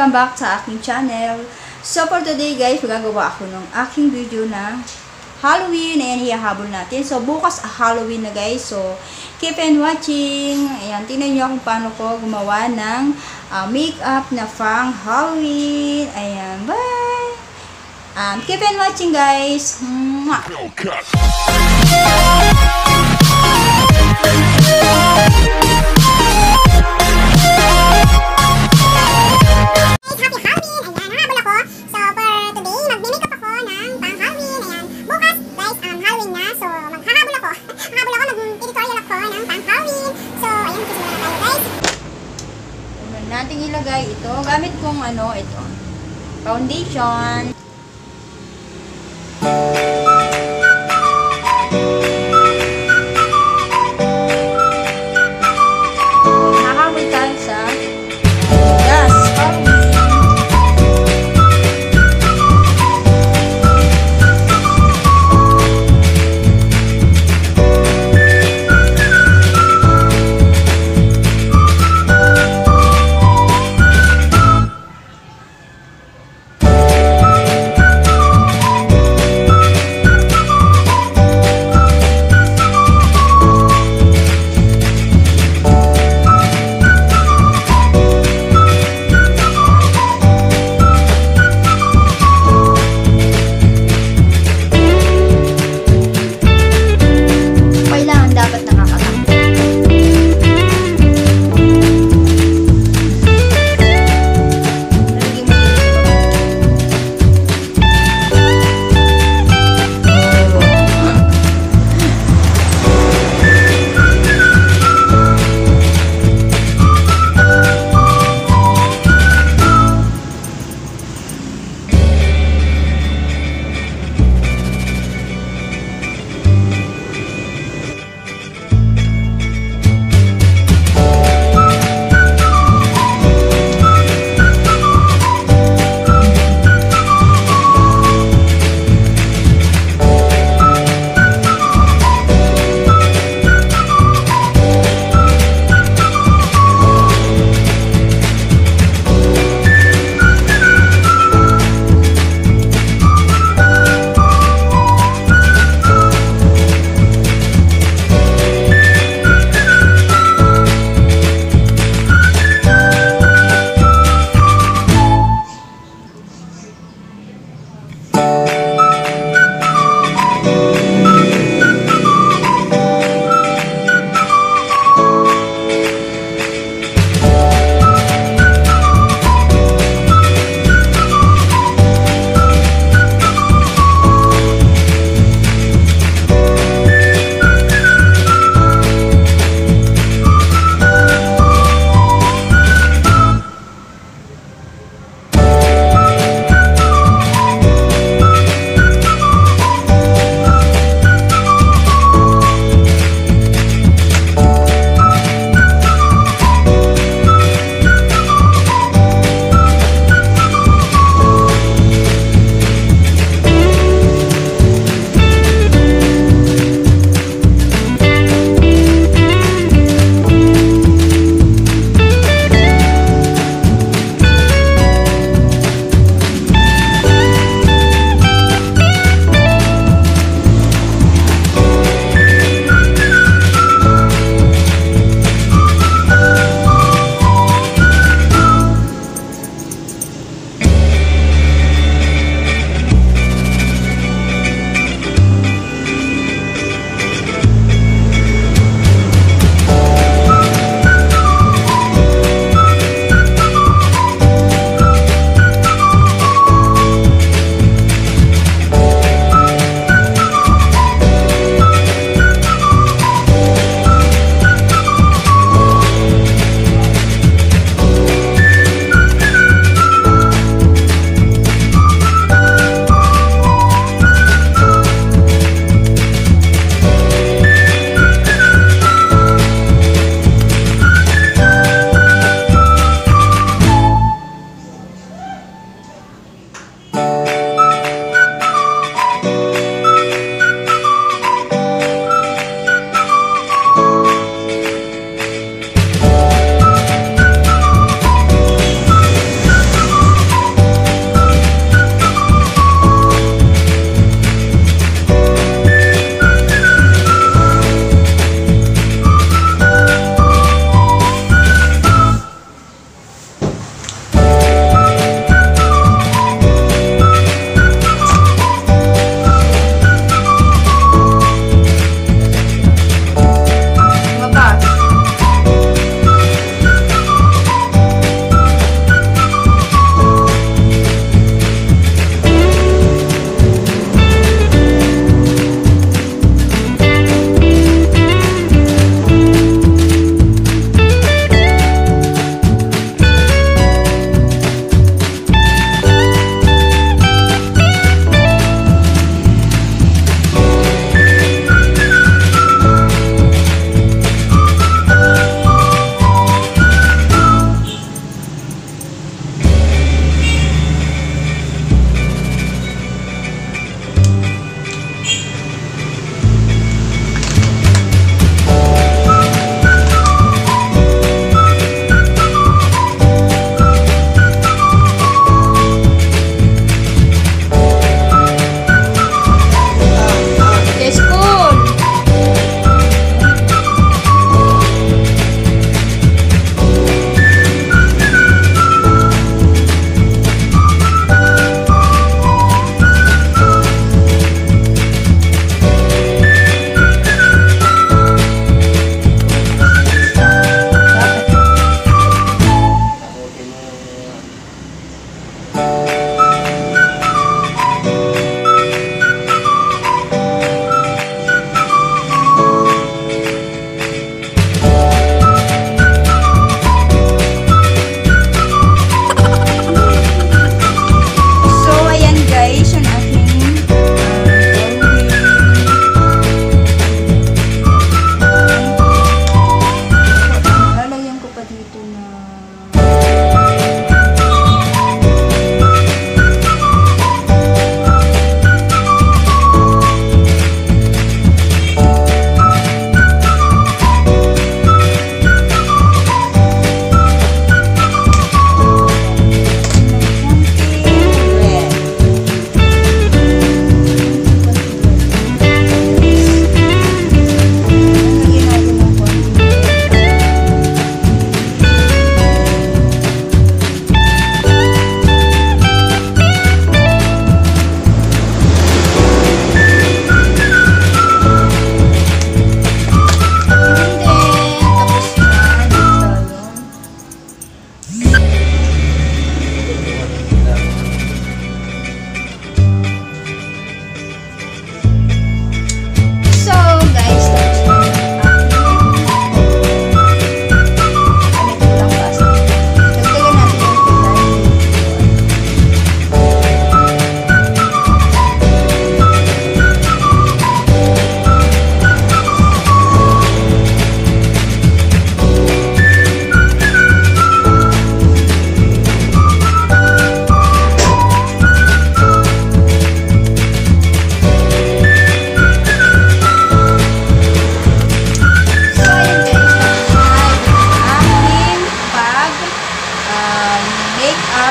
Welcome back sa aking channel. So for today guys, magagawa ako ng aking video na Halloween. Ayan, hihahabol natin. So bukas Halloween na guys. So keep on watching. Ayan, tingnan nyo kung paano ko gumawa ng uh, makeup na pang Halloween. Ayan, bye! Um, keep on watching guys. Mwah! Nating ilagay ito. Gamit kong ano, ito. Foundation. Nakahabol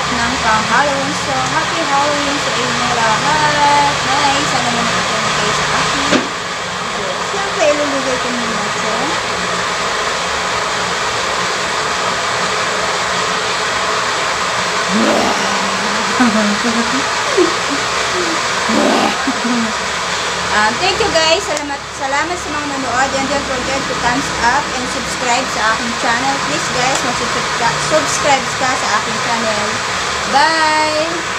pang Halloween. So, happy Halloween sa inyo lahat. Bye! Sana naman ito kayo sa akin. So, siyempre, ilulugay ko muna ito. Um, thank you guys. Salamat, salamat sa mga nanood. And don't forget to thumbs up and subscribe sa aking channel. Please guys, mag-subscribe ka sa aking channel. Bye!